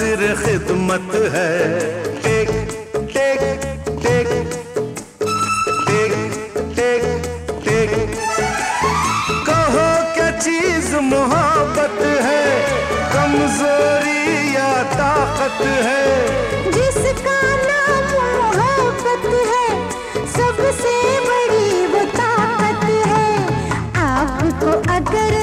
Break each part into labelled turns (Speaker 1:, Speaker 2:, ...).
Speaker 1: हाजिर खिदमत है।
Speaker 2: Take take take take take take. कहो क्या चीज़ मोहब्बत है? कमज़ोरी या ताकत है?
Speaker 1: जिसका नाम मोहब्बत है सबसे बड़ी वो ताकत है। आपको अगर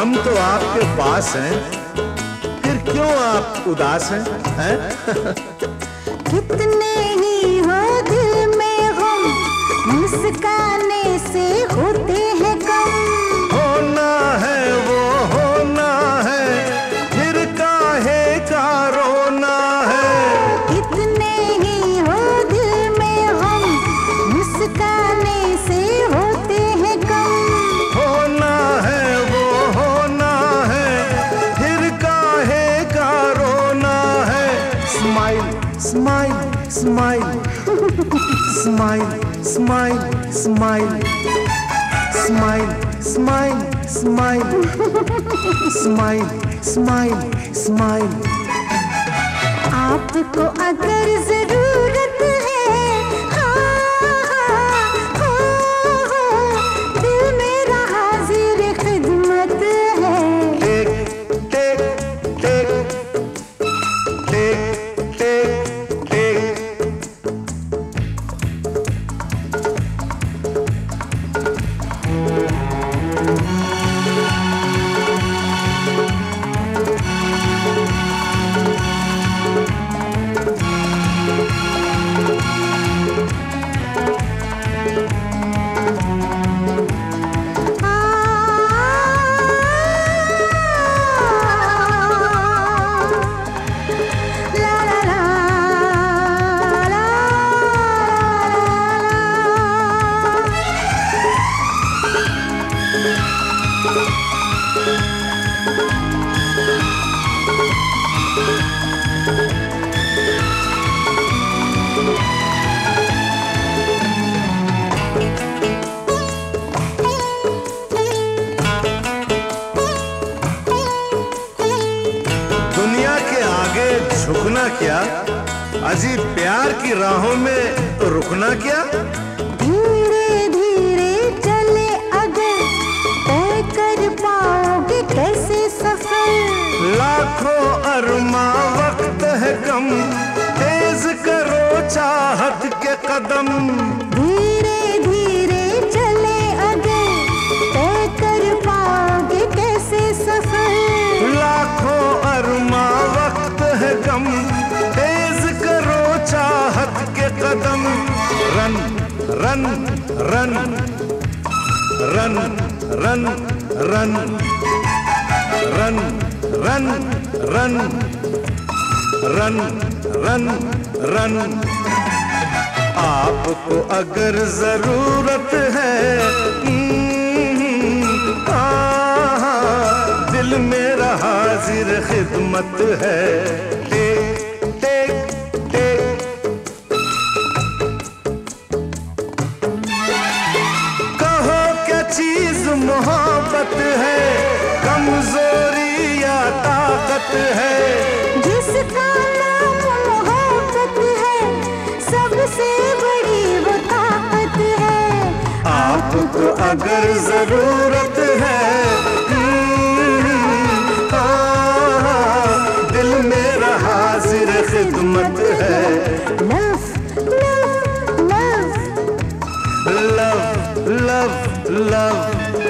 Speaker 2: हम तो आपके पास हैं। फिर क्यों आप उदास हैं हैं?
Speaker 1: कितने ही
Speaker 2: smile smile, smile, smile, smile, smile, smile, smile, smile, smile.
Speaker 1: आपको अगर
Speaker 2: भागना क्या? अजीब प्यार की राहों में रुकना क्या?
Speaker 1: धीरे धीरे चले अगर तय कर पाओगे कैसे सफल
Speaker 2: लाखों अरमा वक्त है कम तेज करो चाहत के कदम। है कम तेज करो चाहत के कदम। Run run run. Run run run. Run run run. Run run run. आपको अगर ज़रूरत है हम्म, दिल मेरा हाजिर खिदमत है। मोहब्बत है कमज़ोरी या ताकत है।
Speaker 1: जिसका नाम मोहब्बत है सबसे बड़ी वो ताकत है।
Speaker 2: आपको अगर ज़रूरत है हम्म, हाँ, दिल मेरा हाजिर खिदमत है।
Speaker 1: Love love love.
Speaker 2: Love love love.